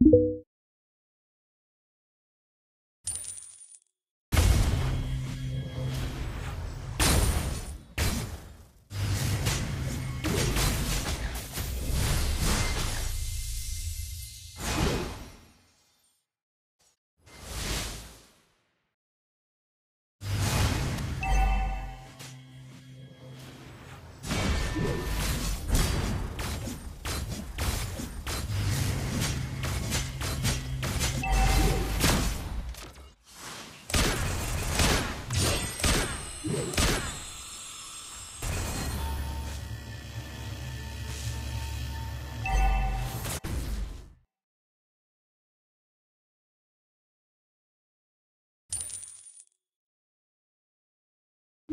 you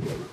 Double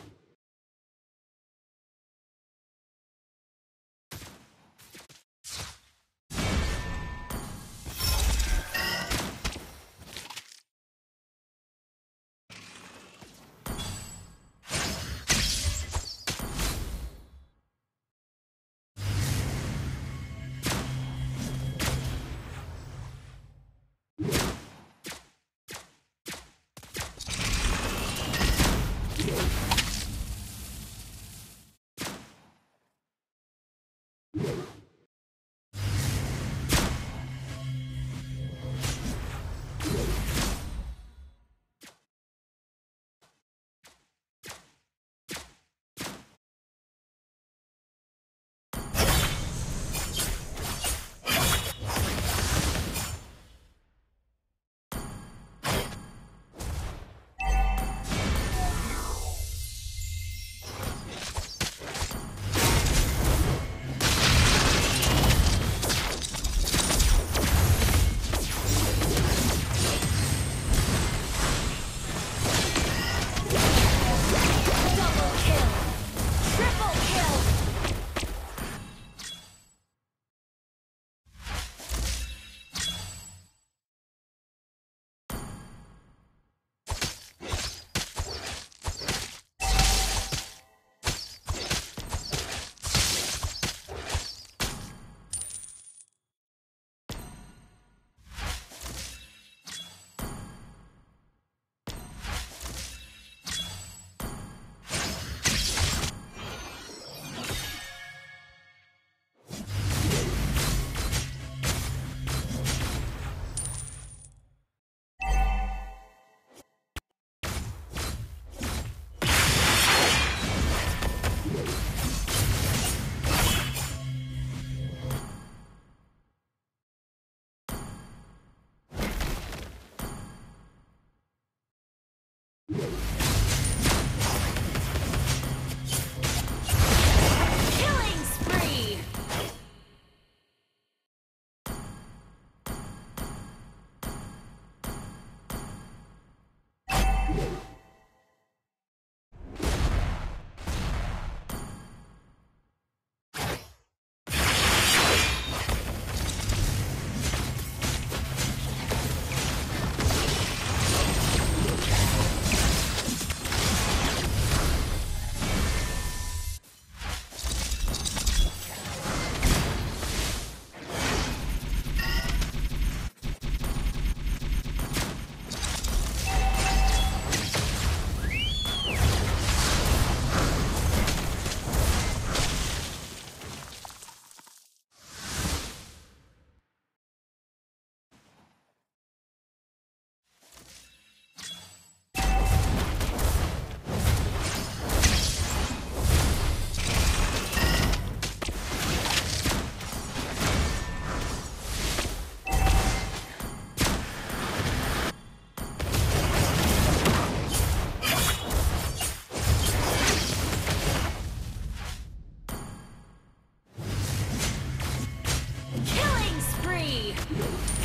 Killing spree!